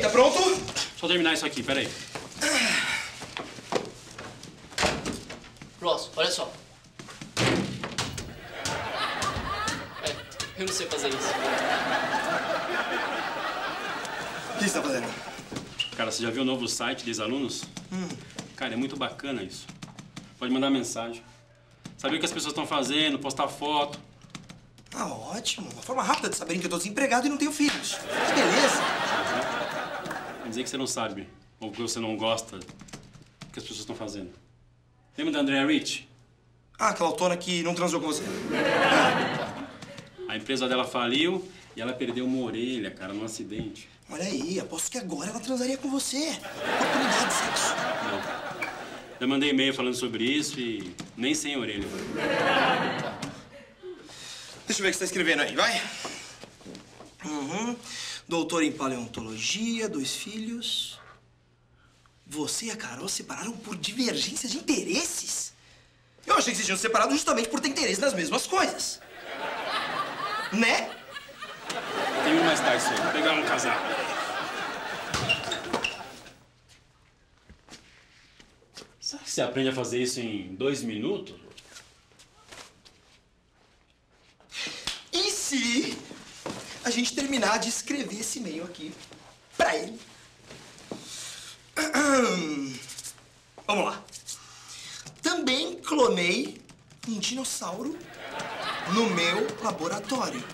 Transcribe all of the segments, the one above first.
tá pronto? Só terminar isso aqui, peraí. Ross, olha só. É, eu não sei fazer isso. O que você tá fazendo? Cara, você já viu o novo site dos alunos? Cara, é muito bacana isso. Pode mandar mensagem. Saber o que as pessoas estão fazendo, postar foto. Ah, ótimo. Uma forma rápida de saberem que eu tô desempregado e não tenho filhos. Que beleza. Quer dizer que você não sabe, ou que você não gosta do que as pessoas estão fazendo. Lembra da Andrea Rich? Ah, aquela autona que não transou com você. A empresa dela faliu e ela perdeu uma orelha, cara, num acidente. Olha aí, aposto que agora ela transaria com você. Oportunidade de sexo. Não. Eu mandei e-mail falando sobre isso e nem sem orelha. Deixa eu ver o que você tá escrevendo aí, vai. Uhum. Doutor em paleontologia, dois filhos. Você e a Carol se separaram por divergências de interesses? Eu achei que vocês tinham se separado justamente por ter interesse nas mesmas coisas. Né? Tem um mais tarde, senhor. Vou pegar um casaco. Será que você aprende a fazer isso em dois minutos? E se a gente terminar de escrever esse e-mail aqui pra ele? Vamos lá. Também clonei um dinossauro no meu laboratório.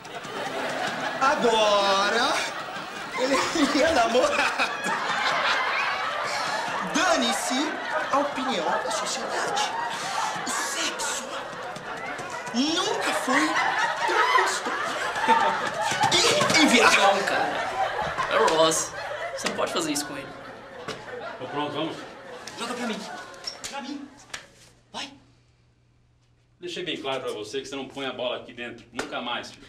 Agora ele é minha namorada. Dane-se a opinião da sociedade. O sexo nunca foi tão gostoso. o Ross. Você não pode fazer isso com ele. Tô pronto, vamos? Joga pra mim. Pra mim. Vai. Deixei bem claro pra você que você não põe a bola aqui dentro. Nunca mais, filho.